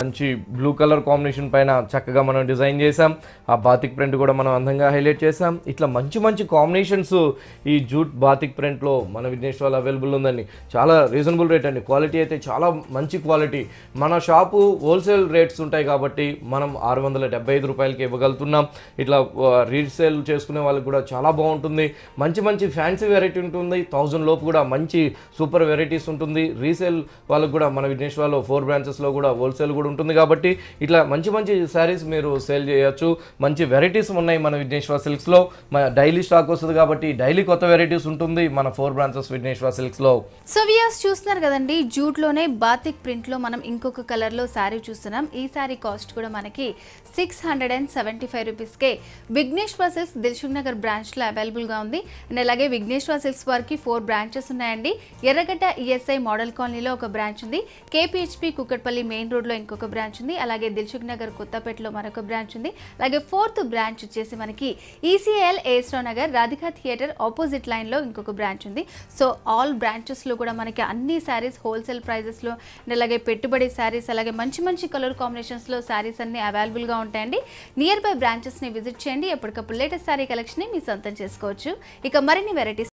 మంచి blue colour combination పైన చక్కగా మనం డిజైన్ చేసాం ఆ బాతిక్ ప్రింట్ కూడా మనం అందంగా హైలైట్ చేసాం ఇట్లా మంచి మంచి కాంబినేషన్స్ ఈ జూట్ బాతిక్ ప్రింట్లో మన విఘ్నేష్ వాళ్ళు అవైలబుల్ ఉందండి. చాలా రీజనబుల్ రేట్ అండి. క్వాలిటీ అయితే చాలా మంచి క్వాలిటీ మన షాపు హోల్సేల్ రేట్స్ ఉంటాయి కాబట్టి మనం ఆరు వందల డెబ్బై ఐదు రూపాయలకి ఇవ్వగలుగుతున్నాం. ఇట్లా రీసేల్ చేసుకునే వాళ్ళకి కూడా చాలా బాగుంటుంది. మంచి మంచి ఫ్యాన్సీ వెరైటీ ఉంటుంది. థౌజండ్ లోపు కూడా మంచి సూపర్ వెరైటీస్ ఉంటుంది. రీసేల్ వాళ్ళకి కూడా మన విఘ్నేష్ వాళ్ళు ఫోర్ బ్రాంచెస్లో కూడా హోల్సేల్ కూడా ఉంటుంది కాబట్టి ఇట్లా మంచి మంచి శారీస్ మీరు సేల్ చేయొచ్చు. మంచి వెరైటీస్ ఉన్నాయి మన విఘ్నేశ్వర సిల్క్స్లో మన డైలీ స్టాక్ వస్తుంది కాబట్టి డైలీ కొత్త వెరైటీస్ ఉంటుంది మన ఫోర్ బ్రాంచెస్ విఘ్నేశ్వర సిల్క్స్లో సో వియర్స్ చూస్తున్నారు కదండి జూట్లోనే బాతిక్ ప్రింట్లో మనం ఇంకొక కలర్లో శారీ చూస్తున్నాం. ఈ శారీ కాస్ట్ కూడా మనకి six hundred and seventy five రూపీస్కే విఘ్నేశ్వర సిల్క్స్ దిల్సుఖ్ నగర్ బ్రాంచ్లో అవైలబుల్గా ఉంది. అండ్ అలాగే విఘ్నేశ్వర సిల్క్స్ వారికి ఫోర్ బ్రాంచెస్ ఉన్నాయండి. ఎర్రగడ్డ ఈఎస్ఐ మోడల్ కాలనీలో ఒక బ్రాంచ్ ఉంది. కేపీహెచ్పి కుక్కట్పల్లి మెయిన్ రోడ్లో ఇంకొక బ్రాంచ్ ఉంది. అలాగే దిల్సుఖ్ నగర్ కొత్తపేటలో మరొక బ్రాంచ్ ఉంది. అలాగే ఫోర్త్ బ్రాంచ్ వచ్చేసి మనకి ECL AS Rao Nagar Radhika theatre opposite లైన్లో ఇంకొక బ్రాంచ్ ఉంది. సో ఆల్ బ్రాంచెస్లో కూడా మనకి అన్ని శారీస్ హోల్సేల్ ప్రైజెస్లో అలాగే పెట్టుబడి శారీస్ అలాగే మంచి మంచి కలర్ కాంబినేషన్స్లో శారీస్ అన్ని అవైలబుల్గా ఉంటాయండి. నియర్ బై బ్రాంచెస్ని విజిట్ చేయండి. ఎప్పటికప్పుడు లేటెస్ట్ శారీ కలెక్షన్ని మీ సొంతం చేసుకోవచ్చు. ఇక మరిన్ని వెరైటీస్